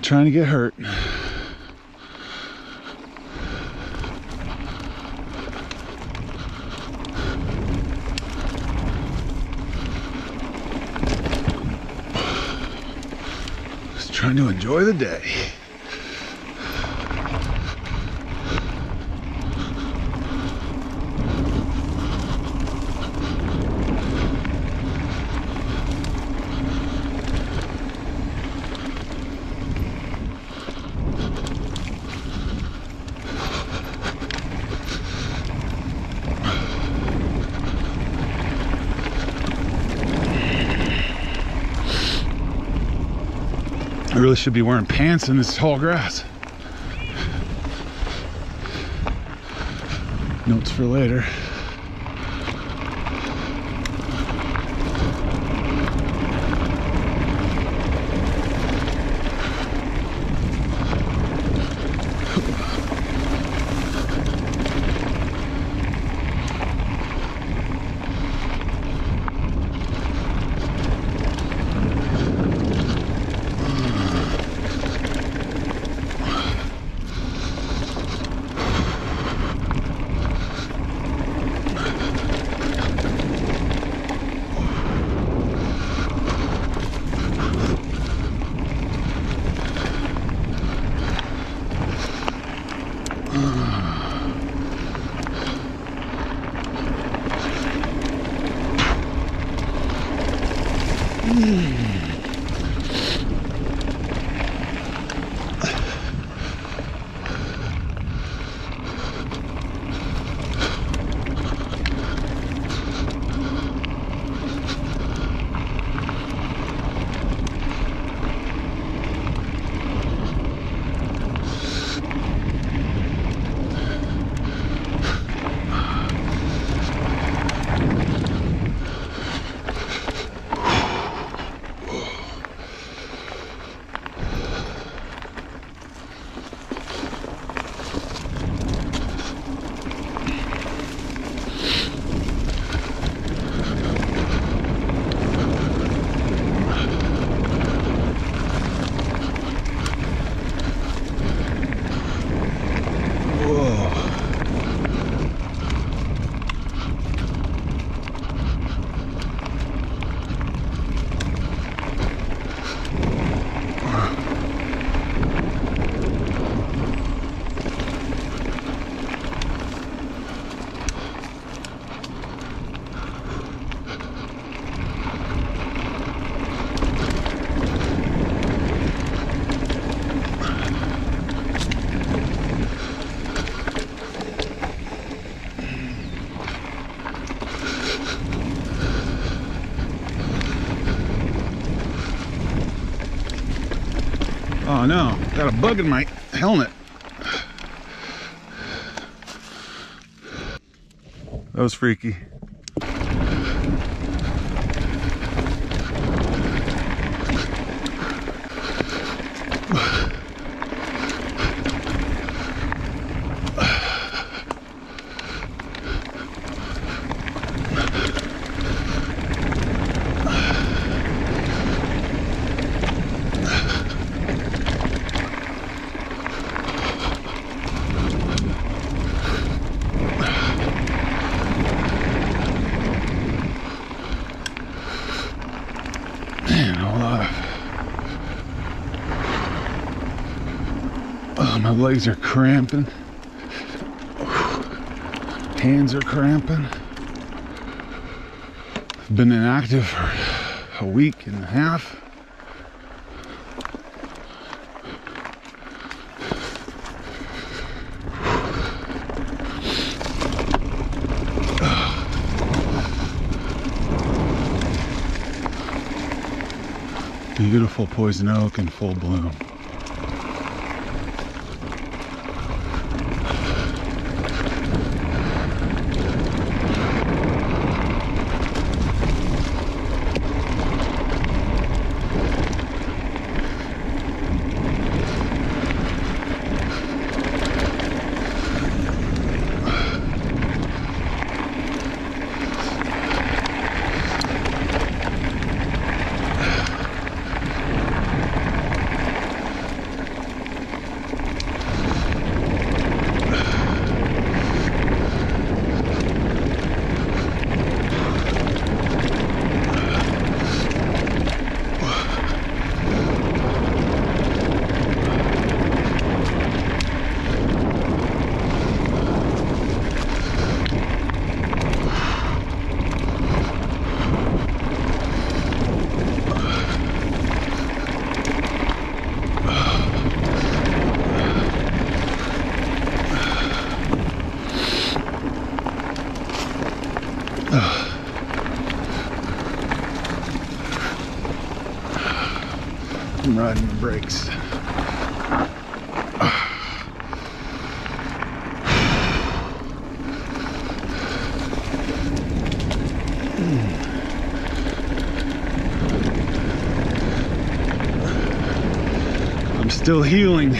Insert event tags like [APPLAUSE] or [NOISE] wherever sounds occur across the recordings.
Not trying to get hurt. Just trying to enjoy the day. Really should be wearing pants in this tall grass. Notes for later. Oh no, got a bug in my helmet. That was freaky. Legs are cramping. Hands are cramping. Been inactive for a week and a half. Beautiful poison oak in full bloom. I'm riding the brakes. I'm still healing.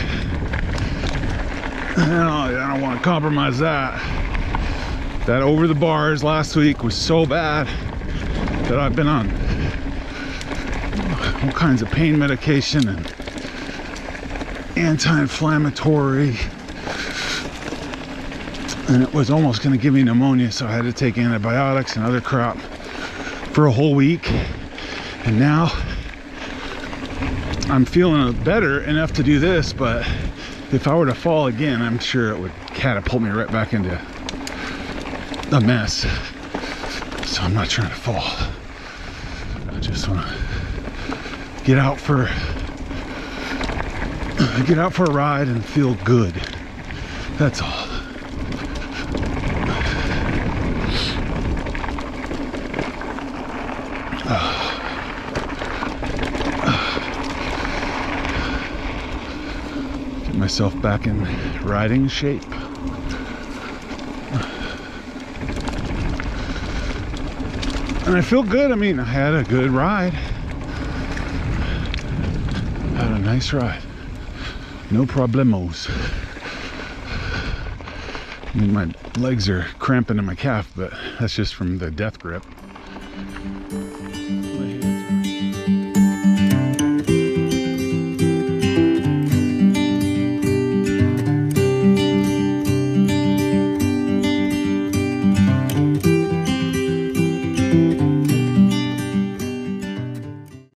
Oh, I don't, I don't want to compromise that. That over the bars last week was so bad that I've been on all kinds of pain medication and anti-inflammatory. And it was almost going to give me pneumonia so i had to take antibiotics and other crap for a whole week. And now i'm feeling better enough to do this but if i were to fall again i'm sure it would catapult me right back into a mess so i'm not trying to fall i just want to get out for [CLEARS THROAT] get out for a ride and feel good. That's all. Get myself back in riding shape. And I feel good. I mean, I had a good ride had a nice ride. No problemos. I mean, my legs are cramping in my calf, but that's just from the death grip.